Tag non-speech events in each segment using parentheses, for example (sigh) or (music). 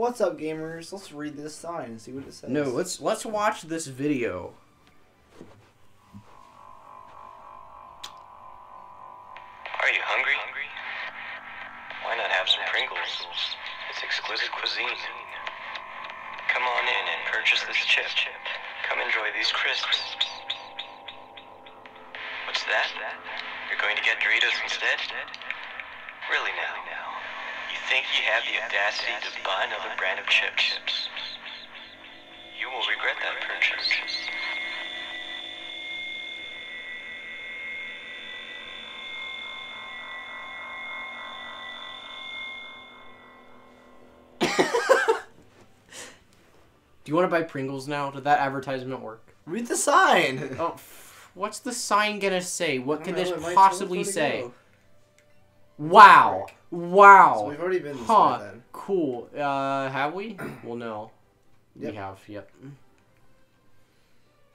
What's up, gamers? Let's read this sign and see what it says. No, let's let's watch this video. Are you hungry? Why not have some Pringles? It's exquisite cuisine. Come on in and purchase this chip. Come enjoy these crisps. What's that? You're going to get Doritos instead? Really now? You think you have the audacity to buy another brand of chips? You will regret that purchase. (laughs) Do you want to buy Pringles now? Did that advertisement work? Read the sign. Oh, f- what's the sign gonna say? What I could this know, it might possibly say? go. Wow! Wow! So we've already been this Huh. way then. Cool. Uh, have we? Well, no. Yep. We have. Yep.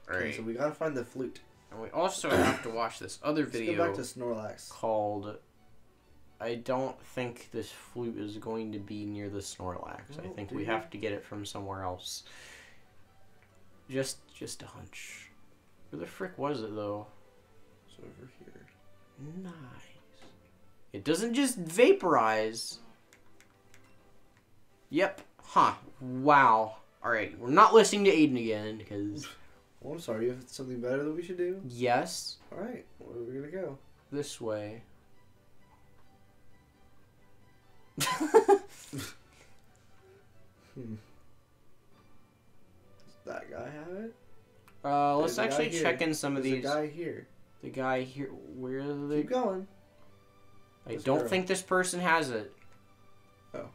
Okay, Alright. so we gotta find the flute. And we also have to watch this other Let's video go back to Snorlax. called. I don't think this flute is going to be near the Snorlax. I think we you? have to get it from somewhere else. Just, just a hunch. Where the frick was it though? It's over here. Nice. It doesn't just vaporize. Yep. Huh. Wow. Alright, we're not listening to Aiden again, because, Well, I'm sorry. You have something better that we should do? yes, All right. Where are we gonna go? this way. (laughs) Hmm. Does that guy have it? Uh, let's There's actually check in some of There's these. The guy here. The guy here, where are they? Keep going. I don't girl. think this person has it. Oh.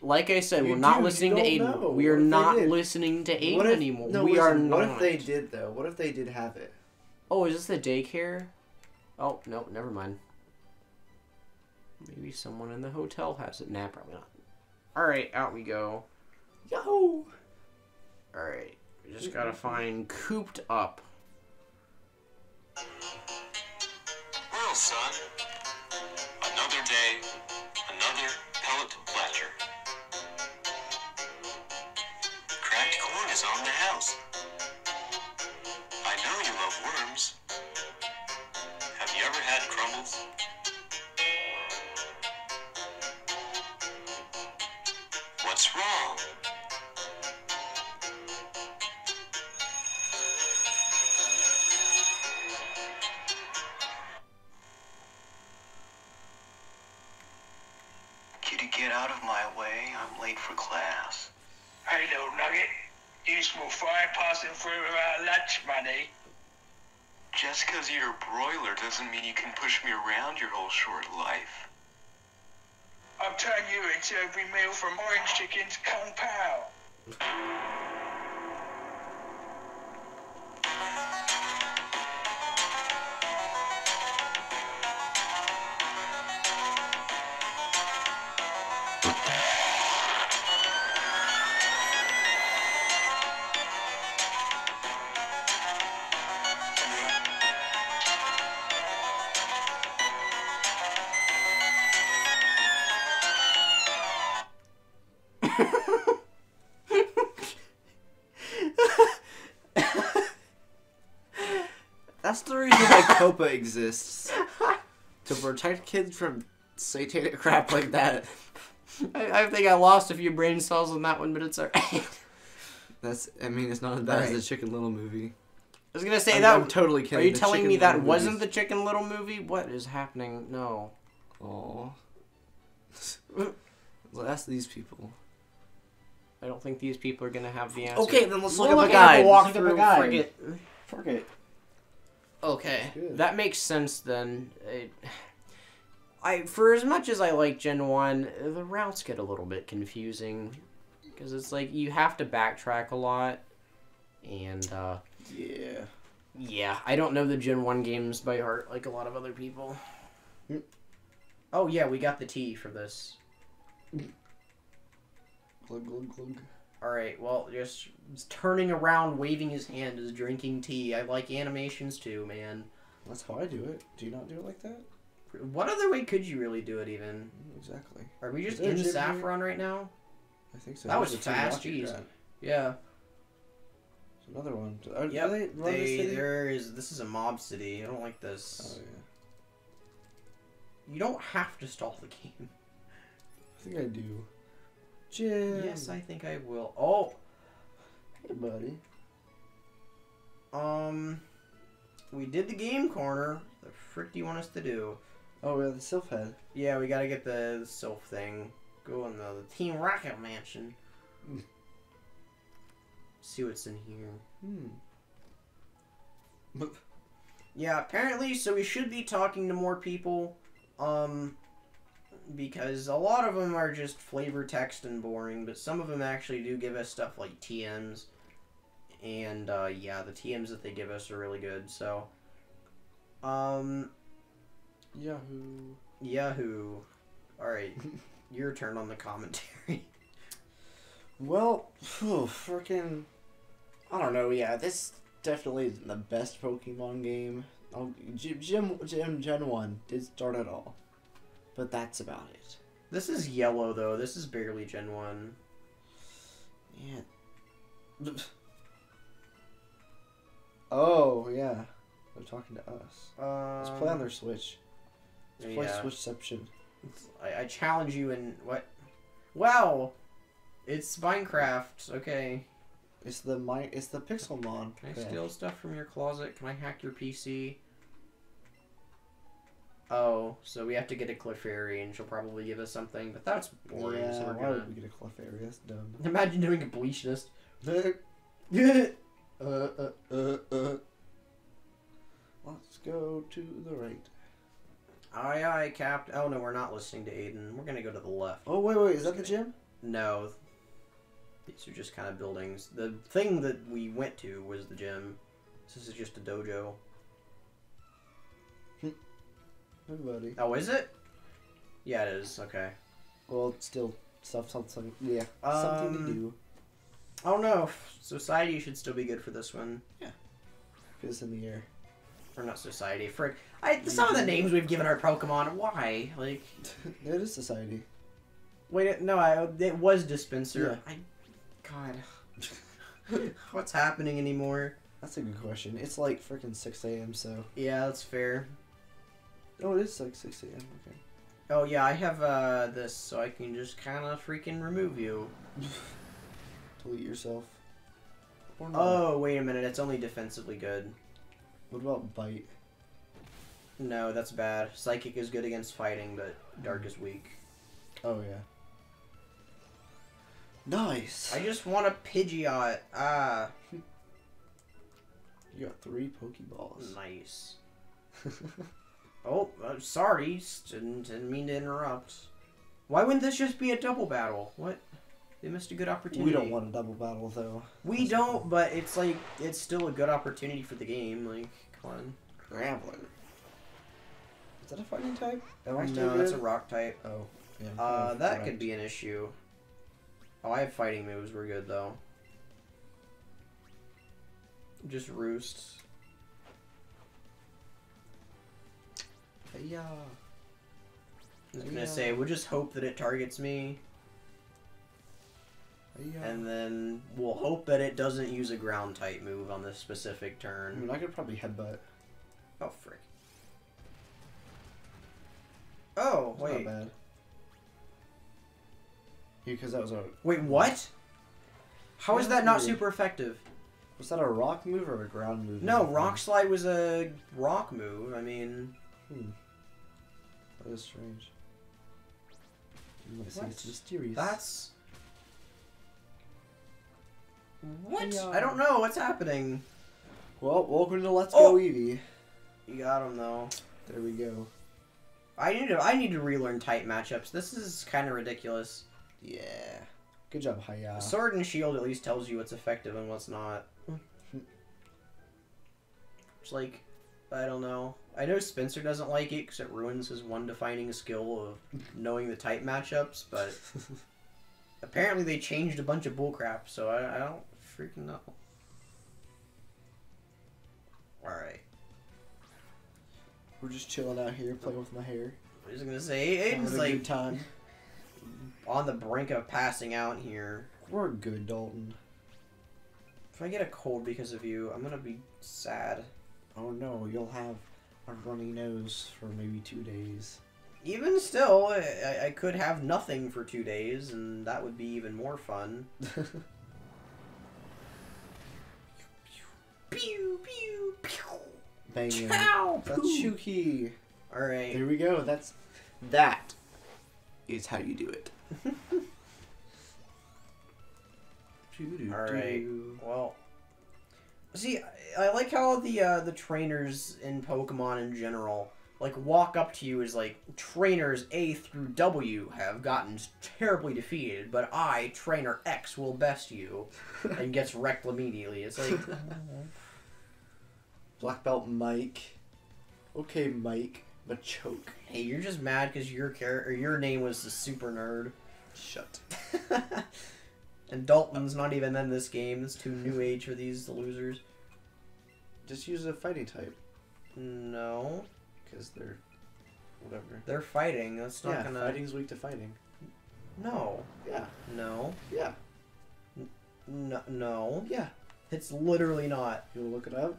Like I said, You we're not do, you listening to don't Aiden. know. We are not listening to Aiden if- anymore. No, we listen, are not. What if they did though? What if they did have it? Oh, is this the daycare? Oh, no, never mind. Maybe someone in the hotel has it. Nah, probably not. Alright, out we go. Yo. Alright, we just gotta find Cooped Up. Well, son, another another pellet fletcher. Cracked corn is on the house. I know you love worms. Have you ever had crumbles? What's wrong? Passing through our lunch money. Just 'cause you're a broiler doesn't mean you can push me around your whole short life. I'll turn you into every meal from Orange chicken to Kung Pao. That's the reason why (laughs) COPPA exists. to protect kids from satanic crap like that. I, I think I lost a few brain cells on that one, but it's alright. That's. I mean, it's not as bad as the Chicken Little movie. I was gonna say I'm, that. I'm totally kidding. are you The telling Chicken me that Little wasn't the Chicken Little movie? What is happening? No. Aw. (laughs) Well, ask these people. I don't think these people are gonna have the answer. Okay, then let's We'll look up a look guide. at the Let's look up a walkthrough. guide. Forget. Fuck it. Okay, that makes sense then. It, I for as much as I like Gen One, the routes get a little bit confusing because it's like you have to backtrack a lot, and uh, Yeah. yeah, I don't know the Gen One games by heart like a lot of other people. Hmm. Oh yeah, we got the tea for this. Glug glug glug. All right, well, just turning around, waving his hand is drinking tea. I like animations too, man. That's how I do it. Do you not do it like that? What other way could you really do it? Even Exactly. are we just in here? Saffron right now? I think so. That was There's fast, jeez. Yeah. There's another one. Are, Yep. are they, They there is this is a mob city. I don't like this. Oh yeah. You don't have to stall the (laughs) game. I think I do. Jim. Yes, I think I will. Oh, Hey, buddy. um, we did the game corner. The frick do you want us to do? Oh, yeah, the Silph head. Yeah, we gotta get the Silph thing. Go in the, the Team Rocket Mansion. Mm. See what's in here. Hmm. (laughs) Yeah, apparently, so we should be talking to more people, um, because a lot of them are just flavor text and boring, but some of them actually do give us stuff like TMs, and, uh, yeah, the TMs that they give us are really good, so, um, Yahoo. Yahoo. Alright, (laughs) your turn on the commentary. Well, freaking. I don't know. Yeah, this definitely isn't the best Pokemon game. Oh, Jim, Jim, Jim Gen 1 did start it all. But that's about it. This is yellow, though. This is barely Gen 1. Yeah. Oh, yeah. They're talking to us. Um, Let's play on their Switch. Let's play yeah. Switchception. I, I challenge you in what? Wow, it's Minecraft. Okay, It's the my. It's the Pixelmon. can I steal stuff from your closet? Can I hack your PC? Oh, so we have to get a Clefairy, and she'll probably give us something, but that's boring. Yeah, so we're why gonna would we get a Clefairy? That's dumb. (laughs) imagine doing a Bleachnist. (laughs) uh, uh, uh, uh. Let's go to the right. aye, aye, Cap. Oh no, we're not listening to Aiden. We're gonna go to the left. Oh wait, wait, is that the gym? No, these are just kind of buildings. The thing that we went to was the gym. This is just a dojo. Hey, buddy. Oh, is it? Yeah, it is. Okay. Well, it's still stuff, something. Yeah, something to Um, do. I don't know. Society should still be good for this one. It's in the air. Or not society. Frick. I, some of the names we've given our Pokemon. Why? Like, (laughs) it is society. wait, no, I, it was dispenser. I, God. (laughs) What's happening anymore? That's a good question. It's like freaking 6 a.m. So. Yeah, that's fair. Oh, it is like 6 a.m. Okay. Oh yeah, I have uh this, so I can just kind of freaking remove you. (laughs) Delete yourself. Oh wait a minute, it's only defensively good. What about bite? No, that's bad. Psychic is good against fighting, but Dark is weak. Oh yeah. Nice. I just want a Pidgeot. Ah, (laughs) You got three Pokeballs. nice. (laughs) Oh, uh, sorry. s- Didn't, didn't mean to interrupt. Why wouldn't this just be a double battle? What? They missed a good opportunity. we don't want a double battle though. We That's don't, but it's like it's still a good opportunity for the game. Like, come on. Graveler. Is that a fighting type? Am I no, still that's a rock type. Oh, yeah. Uh, kind that correct. could be an issue. Oh, I have fighting moves. We're good though. Just roost. Yeah. I was gonna Yeah. say we'll just hope that it targets me, Yeah. and then we'll hope that it doesn't use a ground type move on this specific turn. I turn. mean, I could probably headbutt. Oh frick. Oh It's wait, not bad. Because that was a wait what? How is Yeah, that not weird. super effective? was that a rock move or a ground move? No, rock slide was a rock move. I mean, Hmm. That is strange. You might say it's mysterious. that's what? Yeah. I don't know what's happening. well. Welcome to Let's Oh! Go Eevee. You got him though. There we go. I need to. I need to relearn type matchups. This is kind of ridiculous. Yeah. Good job, Hiya. Sword and Shield at least tells you what's effective and what's not. (laughs) It's like, I don't know. I know Spencer doesn't like it because it ruins his one defining skill of knowing the type matchups, but (laughs) apparently they changed a bunch of bullcrap, so I, I don't freaking know. Alright. We're just chilling out here, playing with my hair. I was gonna say, Aiden's like, time. on the brink of passing out here. We're good, Dalton. If I get a cold because of you, I'm gonna be sad. Oh no, you'll have a runny nose for maybe two days. Even still, I, I could have nothing for two days, and that would be even more fun. (laughs) Pew pew pew. Banging. Chow, That's. Shuki. All right. There we go. That's that is how you do it. (laughs) All right. Well, see, I, like how the uh, the trainers in Pokemon in general like walk up to you as like trainers A through W have gotten terribly defeated, but I, trainer X, will best you, (laughs) and gets wrecked immediately. It's like, (laughs) Black belt Mike. Okay, Mike, but choke. hey, you're just mad because your character, your name was the super nerd, Shut. (laughs) and Dalton's not even in this game. It's too new age for these losers. Just use a fighting type No, because they're whatever. they're fighting. That's not yeah, gonna. fighting's weak to fighting. No, Yeah, no, yeah, no, no. yeah. It's literally not. You wanna look it up?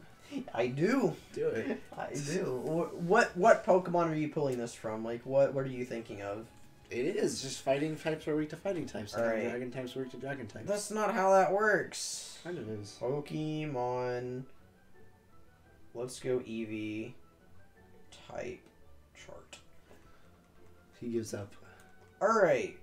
I do. Do it. (laughs) I do. What what Pokemon are you pulling this from? Like what what are you thinking of? It is just fighting types are weak to fighting types. and Alright. Dragon types are weak to dragon types. That's not how that works. kind of is. Pokemon. Let's go Eevee. Type chart. He gives up. Alright.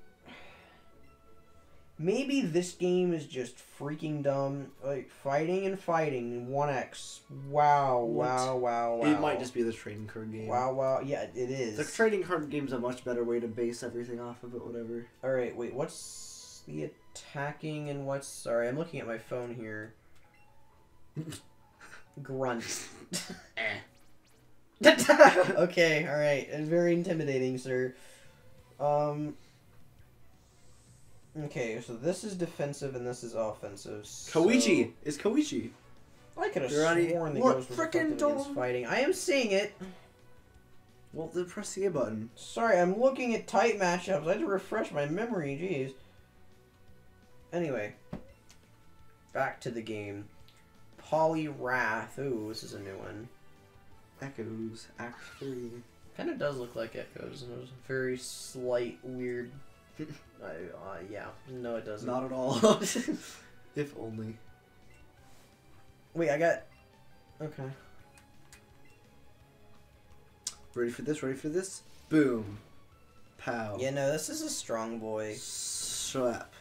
Maybe this game is just freaking dumb. Like, fighting and fighting in 1x. Wow, wow, wow, wow. It might just be the trading card game. Wow, wow. Yeah, it is. The trading card game's a much better way to base everything off of it, whatever. Alright, wait, what's the attacking and what's. Sorry, I'm looking at my phone here. (laughs) Grunt. (laughs) (laughs) okay, alright. It's very intimidating, sir. Um. Okay, so this is defensive and this is offensive. so- Koichi! It's Koichi! I could have You're already- sworn the Look, ghost was frickin' effective don't- fighting. I am seeing it. Well, then press the A button. Sorry, I'm looking at tight matchups. I had to refresh my memory. Jeez. Anyway, back to the game. Poliwrath. Ooh, this is a new one. Echoes, Act 3. Kind of does look like Echoes, and there's a very slight, weird. (laughs) I, uh, yeah, no, it doesn't. Not at all. (laughs) if only. Wait, I got. Okay. Ready for this? Ready for this? Boom. Pow. Yeah, no, this is a strong boy. Slap.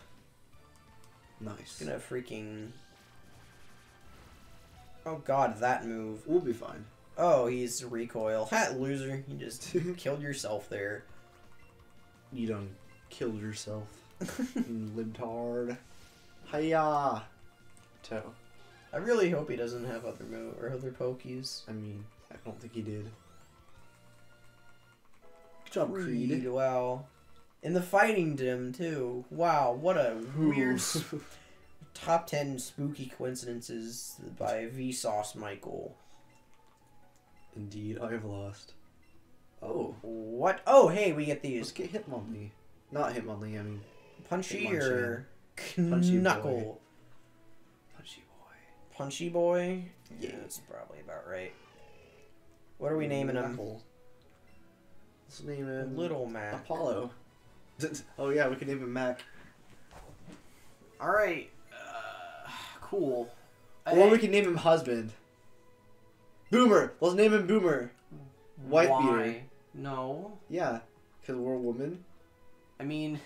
Nice. Gonna freaking. Oh god, that move. We'll be fine. Oh, he's recoil. Hat loser. You just (laughs) killed yourself there. You done killed yourself. (laughs) you libtard. Hiya! Toe. I really hope he doesn't have other move or other pokies. I mean, I don't think he did. Good job, Creed. Creed, wow. In the fighting dim too. Wow, what a weird (laughs) top ten spooky coincidences by Vsauce Michael. Indeed, I have lost. Oh, What? Oh, hey, we get let's these get Hitmonlee. Not Hitmonlee, I mean punchy Hitmonchan. or Punchy knuckle. Punchy Boy. Punchy boy. Yeah, Yeah. that's probably about right. What are we naming him? Knuckle. Let's name him Little Mac. Apollo. (laughs) Oh yeah, we can name him Mac. All right. Uh, cool. Or we can name him Husband. Boomer. Let's name him Boomer. White Why? beater. No. Yeah, because we're a woman. I mean,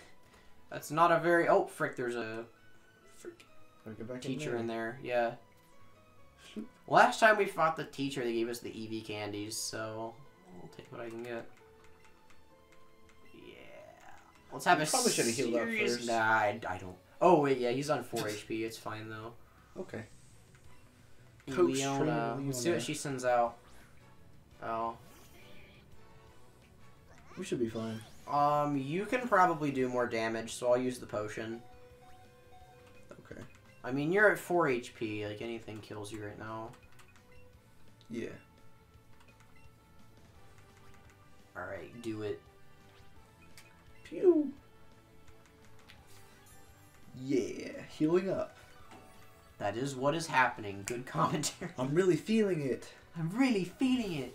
that's not a very. Oh, frick! There's a Freak. Gotta get back teacher in in there. Yeah. Last time we fought the teacher, they gave us the EV candies, so I'll take what I can get. Yeah. Let's have You a probably should've healed up first. Nah, I, I don't. Oh wait, yeah, he's on four HP. It's fine though. Okay. Coach Leona. Trainer Let's see what she sends out. Oh. We should be fine. Um, you can probably do more damage, so I'll use the potion. Okay. I mean, you're at 4 HP, like anything kills you right now. Yeah. Alright, do it. Pew. Yeah, healing up. That is what is happening. Good commentary. I'm really feeling it. I'm really feeling it.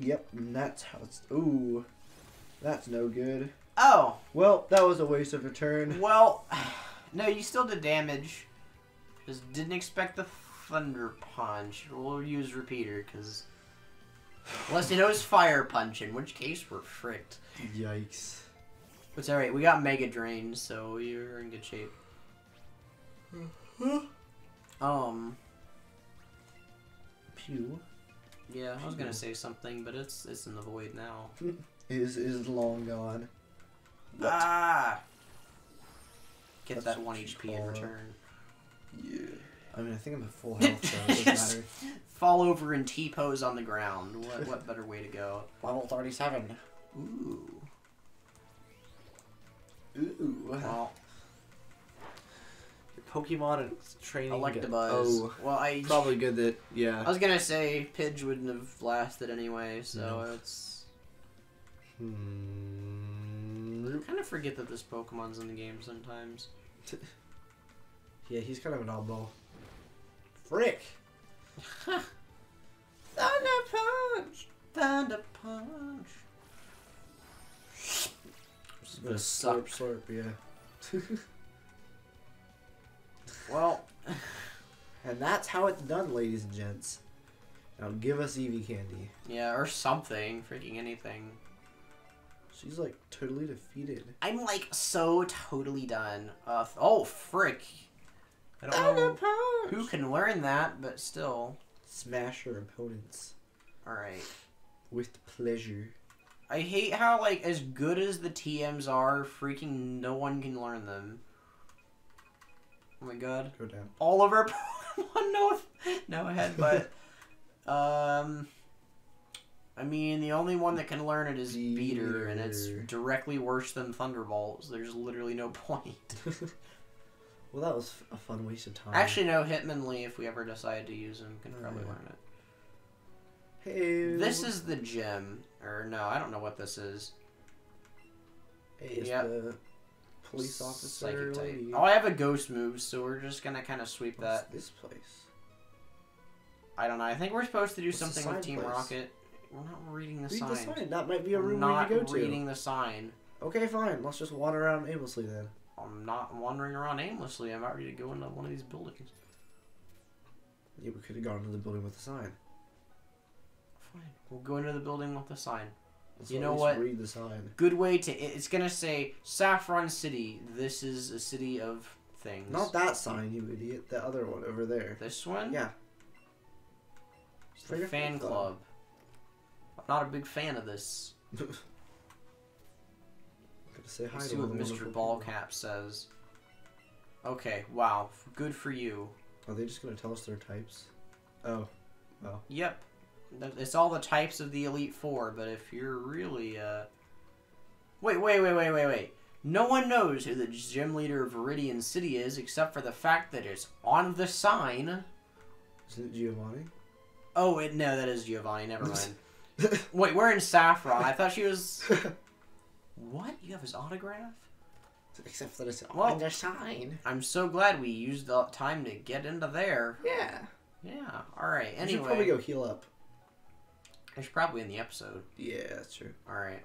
Yep, and that's how it's. Ooh, that's no good. Oh, Well, that was a waste of a turn. well, (sighs) no, you still did damage. Just didn't expect the thunder punch. We'll use repeater because (sighs) unless it knows fire punch, in which case we're fricked. Yikes. It's alright. We got mega drain, so you're in good shape. Hmm. Um, Pew yeah, I was gonna say something, but it's it's in the void now. (laughs) is is long gone. What? Ah! Get That's that one HP in return. Yeah. I mean, I think I'm at full (laughs) health, so it doesn't Yes. matter. Fall over and T pose on the ground. What what better way to go? Level 37. Ooh. Ooh. Well, Pokemon and training. Electabuzz. Oh, Well, I probably good that. Yeah. I was gonna say Pidge wouldn't have lasted anyway, so No. it's. Hmm. I kind of forget that this Pokemon's in the game sometimes. (laughs) Yeah, he's kind of an oddball. Frick. (laughs) Thunder punch. Thunder punch. Just gonna suck. slurp, slurp, yeah. (laughs) Well, and that's how it's done, ladies and gents. Now give us Eevee candy. yeah, or something. Freaking anything. She's like totally defeated. I'm like so totally done. Uh, oh frick! I don't know who can learn that, but still. Smash her opponents All right. with pleasure. I hate how like as good as the TMs are, freaking no one can learn them. Oh my god! Go down. All of our (laughs) Pokemon no no headbutt. (laughs) um, I mean the only one that can learn it is Beater, and it's directly worse than Thunderbolts. There's literally no (laughs) point. well, that was a fun waste of time. Actually, no. Hitmonlee, if we ever decide to use him, can probably yeah. learn it. hey, This is the gym, or no, I don't know what this is. hey, yeah. the police officer lady. Oh, I have a ghost move, so we're just gonna kind of sweep What's that. this place? I don't know. I think we're supposed to do What's something with Team place? Rocket. We're not reading the Read sign. the sign. That might be a room not we need to go to. Not reading the sign. Okay, fine. Let's just wander around aimlessly then. I'm not wandering around aimlessly. I'm about ready to go into one of these buildings. Yeah, we could have gone into the building with the sign. Fine. We'll go into the building with the sign. Let's You know what? Read the sign. Good way to. It's gonna say Saffron City. This is a city of things. Not that sign, you idiot. The other one over there. This one. Yeah. It's the fan club. club. I'm not a big fan of this. (laughs) Gotta say hi Let's to see what Mr. Ballcap says. Okay, wow. Good for you. Are they just gonna tell us their types? Oh. Oh. Yep. That- It's all the types of the Elite Four, but if you're really, uh. Wait, wait, wait, wait, wait, wait. No one knows who the gym leader of Viridian City is except for the fact that it's on the sign. Isn't it Giovanni? Oh, it, no, that is Giovanni. Never (laughs) mind. Wait, we're in Saffron. I thought she was. (laughs) What? You have his autograph? Except that it's Well- on the sign. I'm so glad we used the time to get into there. Yeah. Yeah. All right. I should probably go heal up. It's probably in the episode. Yeah, that's true. All right.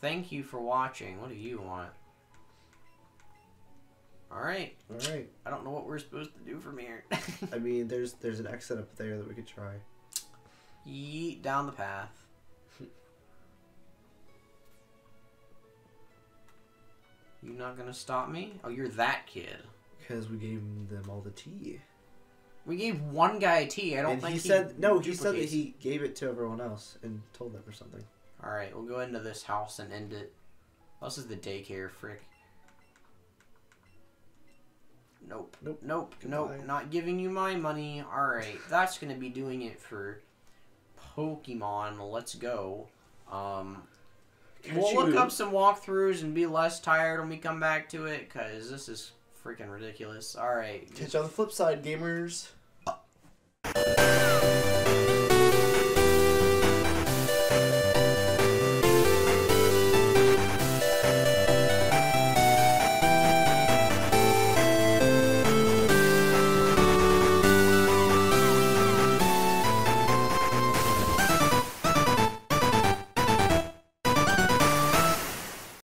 Thank you for watching. What do you want? All right. All right. I don't know what we're supposed to do from here. (laughs) I mean, there's there's an exit up there that we could try. Yeet down the path. You not gonna stop me? Oh, you're that kid. Because we gave them all the tea. We gave one guy a tea. I don't and think he said no. He said that he gave it to everyone else and told them or something. All right, we'll go into this house and end it. This is the daycare, frick. Nope. Nope. Nope. Nope. Not giving you my money. All right, that's gonna be doing it for Pokemon. Let's go. Um, we'll look up some walkthroughs and be less tired when we come back to it, cause this is freaking ridiculous. All right. Catch you on the flip side, gamers.